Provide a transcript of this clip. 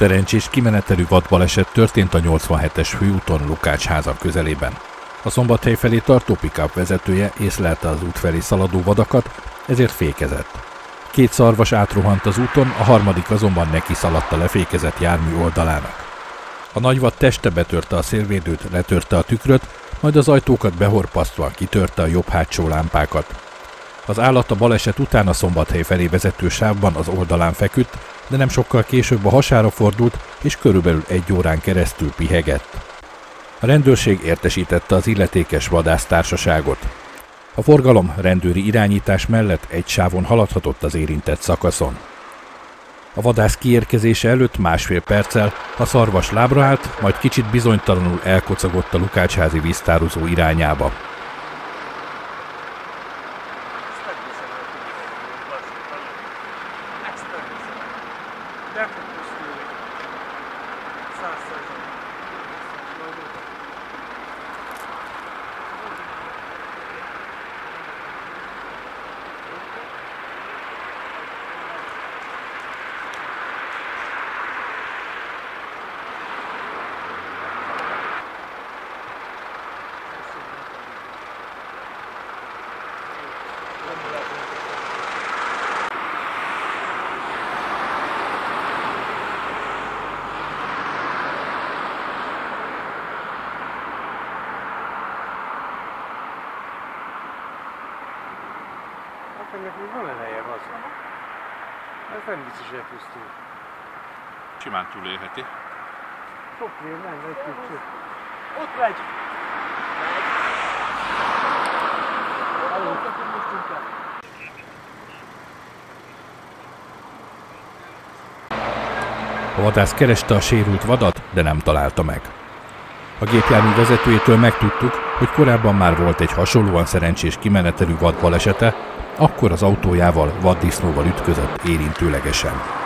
Szerencsés kimenetelű vadbaleset történt a 87-es főúton Lukács háza közelében. A szombathely felé tartó pikáp vezetője észlelte az út felé szaladó vadakat, ezért fékezett. Két szarvas átrohant az úton, a harmadik azonban neki szaladt lefékezett jármű oldalának. A nagyvad teste betörte a szélvédőt, letörte a tükröt, majd az ajtókat behorpasztva kitörte a jobb hátsó lámpákat. Az állat a baleset után a szombathely felé vezető sávban az oldalán feküdt, de nem sokkal később a hasára fordult, és körülbelül egy órán keresztül pihegett. A rendőrség értesítette az illetékes vadásztársaságot. A forgalom rendőri irányítás mellett egy sávon haladhatott az érintett szakaszon. A vadász kiérkezése előtt másfél perccel a szarvas lábra állt, majd kicsit bizonytalanul elkocagott a Lukácsházi víztározó irányába. Дякую, Христові. Царство. Thank you. Ennek még van eleje, az. Ez nem biztos, hogy elpusztul. Simán túlélheti. Sok vér, nem, egy kicsit. Ott megy! A vadász kereste a sérült vadat, de nem találta meg. A gépjármű vezetőjétől megtudtuk, hogy korábban már volt egy hasonlóan szerencsés kimenetelű vad balesete, akkor az autójával vaddisznóval ütközött érintőlegesen.